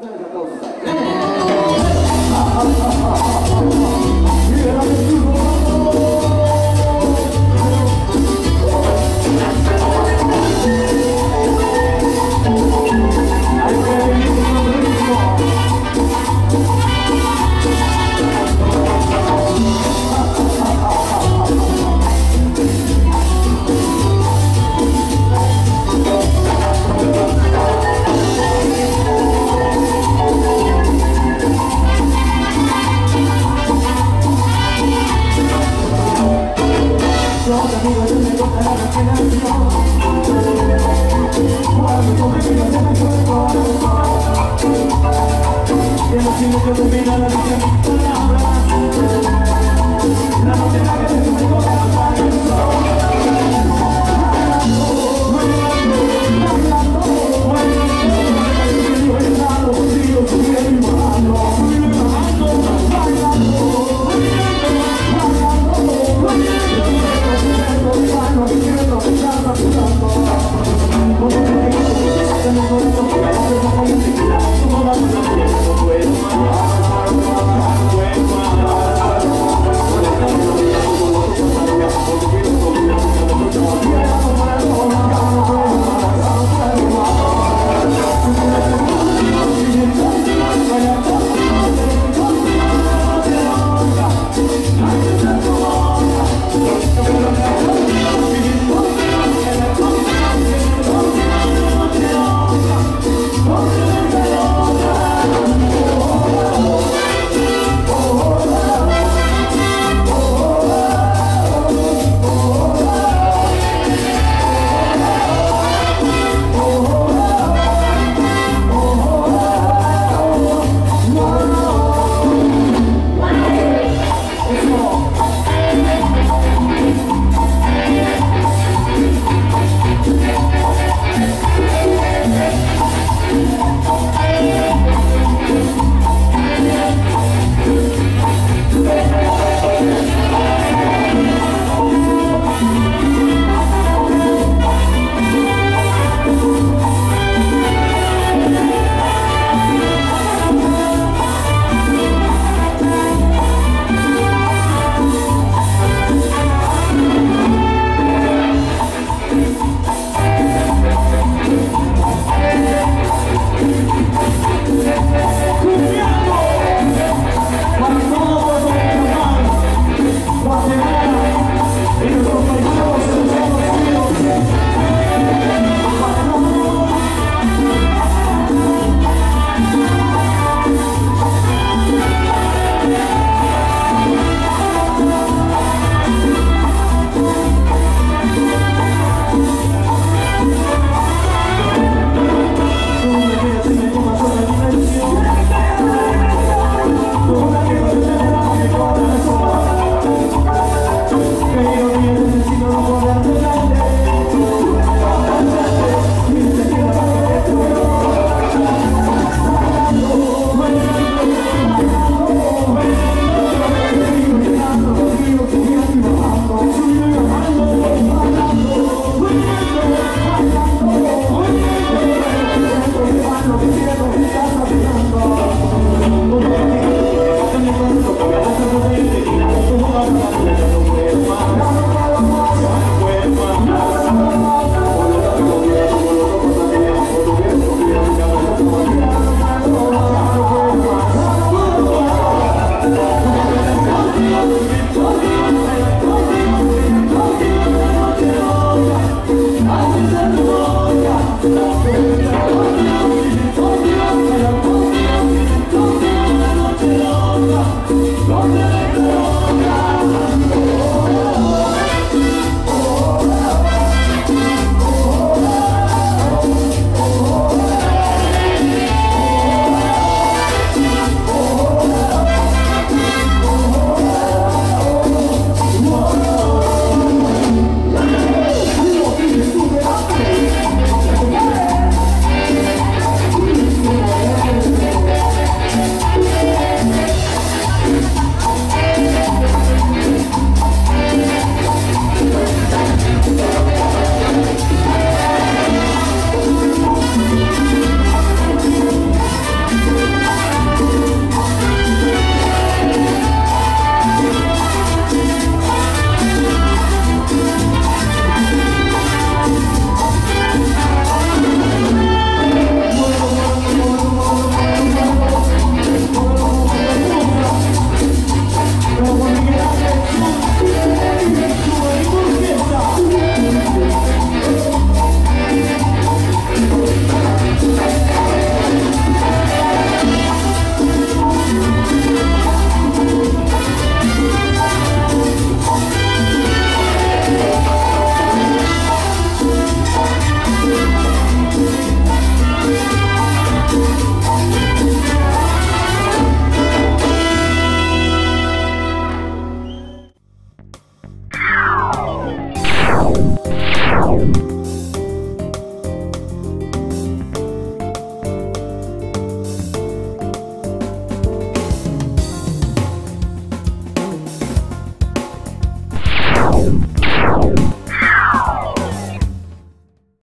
なさい、高尾さん。La noche la que te Oh. you.